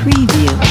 Preview.